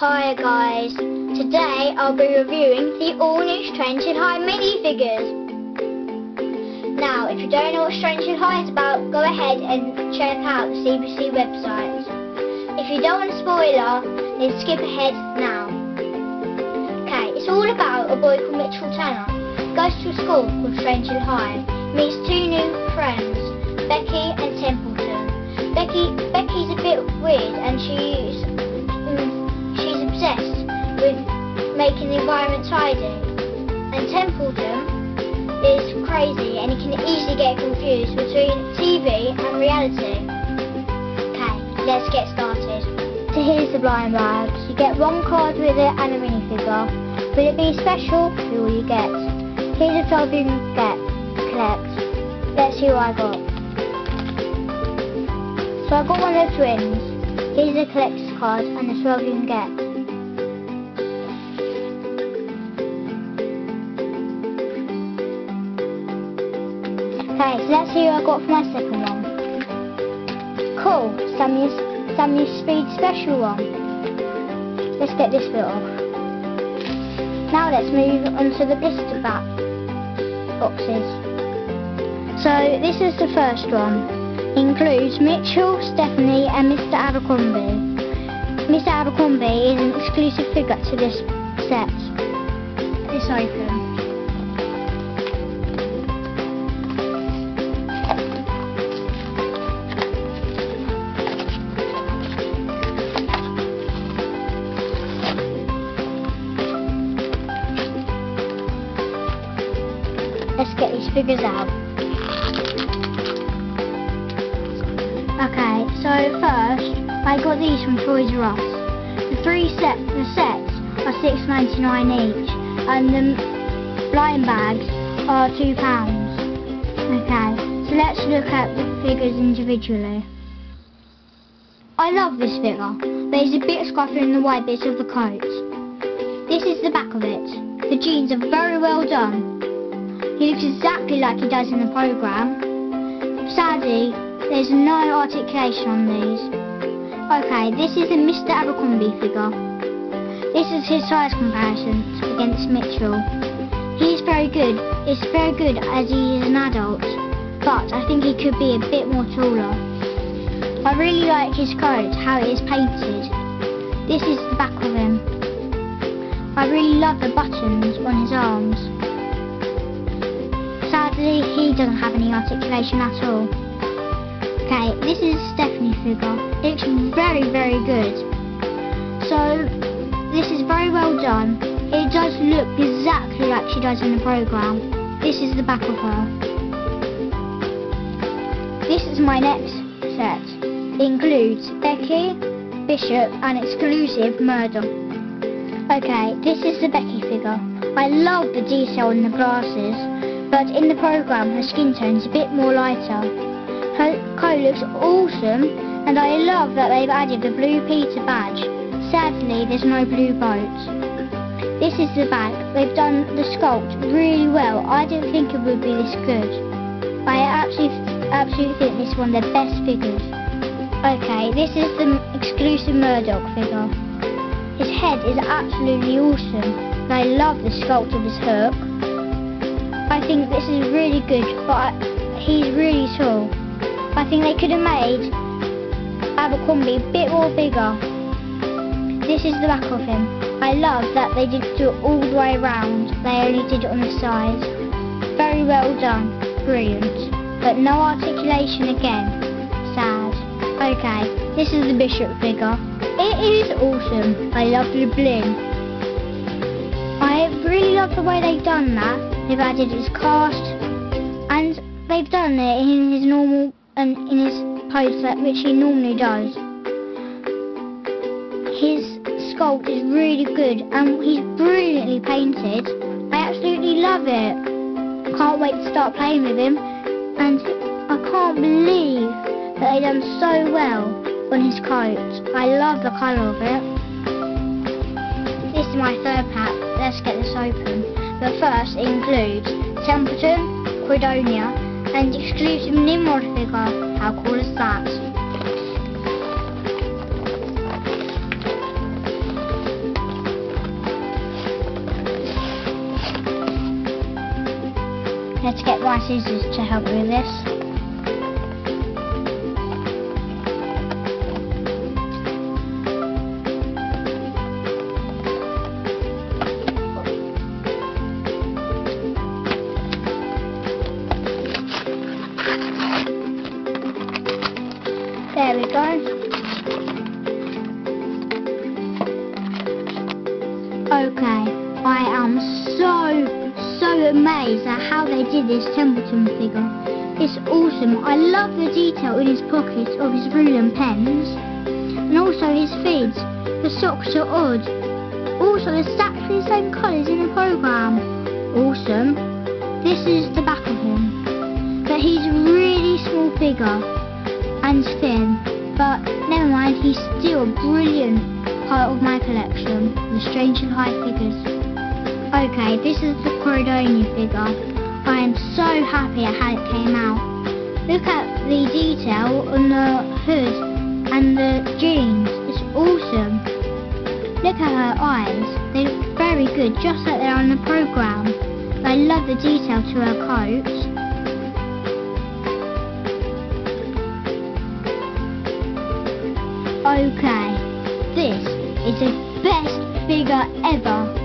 Hi guys, today I'll be reviewing the all-new Strange Hill High minifigures. Now, if you don't know what Strange Hill High is about, go ahead and check out the CBBC website. If you don't want a spoiler, then skip ahead now. Okay, it's all about a boy called Mitchell Tanner. Goes to a school called Strange Hill High, meets two new friends, Becky and Templeton. Becky, Becky's a bit weird and she's with making the environment tidy. And Templeton is crazy and he can easily get confused between TV and reality. Okay, let's get started. So here's the blind bags. You get one card with it and a minifigure. Will it be special? Who will you get? Here's a 12 you get. Collect. Let's see what I got. So I got one of the twins. Here's a collector's card and the 12 you can get. So let's see I got for my second one. Cool, Sammy's, Sammy's Speed Special one. Let's get this bit off. Now let's move on to the blister back boxes. So this is the first one. Includes Mitchell, Stephanie and Mr. Abercrombie. Mr. Abercrombie is an exclusive figure to this set. This open. Let's get these figures out. Okay, so first I got these from Toys R Us. The three set the sets are six ninety nine each, and the blind bags are two pounds. Okay, so let's look at the figures individually. I love this figure, it's a bit scruffy in the white bits of the coat. This is the back of it. The jeans are very well done. He looks exactly like he does in the programme. Sadly, there's no articulation on these. Okay, this is a Mr. Abercrombie figure. This is his size comparison against Mitchell. He's very good. It's very good as he is an adult, but I think he could be a bit more taller. I really like his coat, how it is painted. This is the back of him. I really love the buttons on his arms. Sadly, he doesn't have any articulation at all. Okay, this is Stephanie figure. It looks very, very good. So, this is very well done. It does look exactly like she does in the programme. This is the back of her. This is my next set. It includes Becky, Bishop and exclusive Murdoch. Okay, this is the Becky figure. I love the detail in the glasses but in the programme her skin tone is a bit more lighter. Her coat looks awesome and I love that they've added the blue Peter badge. Sadly there's no blue boat. This is the bag. They've done the sculpt really well. I didn't think it would be this good. I absolutely, absolutely think this is one of their best figures. Okay, this is the exclusive Murdoch figure. His head is absolutely awesome. And I love the sculpt of his hook. I think this is really good, but he's really tall. I think they could have made Abercrombie a bit more bigger. This is the back of him. I love that they didn't do it all the way around. They only did it on the sides. Very well done. Brilliant. But no articulation again. Sad. Okay, this is the Bishop figure. It is awesome. I love the bling. I really love the way they've done that. They've added his cast, and they've done it in his normal and in his pose that which he normally does. His sculpt is really good, and he's brilliantly painted. I absolutely love it. Can't wait to start playing with him, and I can't believe that they've done so well on his coat. I love the colour of it. This is my third pack let's get this open. The first includes Templeton, Quidonia, and exclusive Nimrod figure. How cool is that? Let's get my scissors to help with this. Amazed at how they did this Templeton figure. It's awesome. I love the detail in his pockets of his ruler and pens. And also his feet. The socks are odd. Also exactly the same colours in the programme. Awesome. This is the back of him. But he's a really small figure and thin, but never mind, he's still a brilliant part of my collection, the Strange Hill High figures. Okay, this is the Corridoni figure. I am so happy at how it came out. Look at the detail on the hood and the jeans, it's awesome. Look at her eyes, they look very good, just like they're on the programme. I love the detail to her coat. Okay, this is the best figure ever.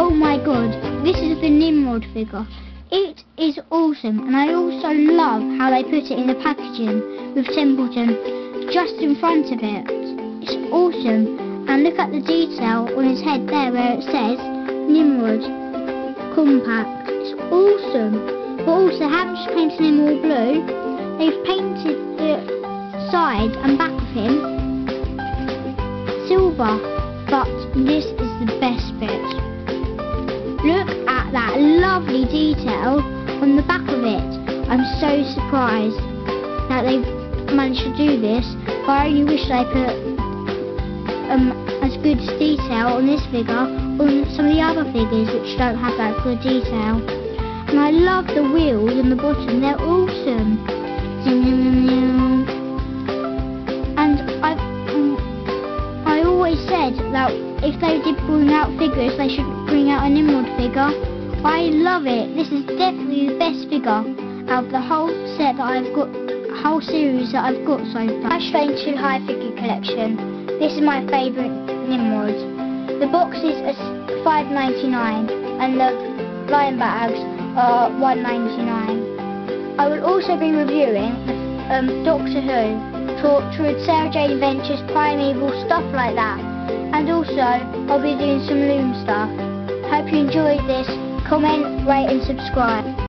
Oh my god, this is the Nimrod figure. It is awesome and I also love how they put it in the packaging with Templeton just in front of it. It's awesome and look at the detail on his head there where it says Nimrod Compact. It's awesome. But also haven't just painted him all blue, they've painted the side and back of him silver, but this is the best bit. Look at that lovely detail on the back of it. I'm so surprised that they've managed to do this, but I only wish they put um, as good detail on this figure on some of the other figures which don't have that good detail. And I love the wheels on the bottom, they're awesome. And I, um, I always said that if they did bring out figures, they should bring out a Nimrod figure. I love it. This is definitely the best figure out of the whole set that I've got, whole series that I've got so far. My Strange Hill High figure collection. This is my favourite Nimrod. The boxes are 5.99 and the blind bags are 1.99. I will also be reviewing um, Doctor Who, Torchwood, Sarah Jane Adventures, Primeval, stuff like that and also I'll be doing some loom stuff. Hope you enjoyed this. Comment, rate and subscribe.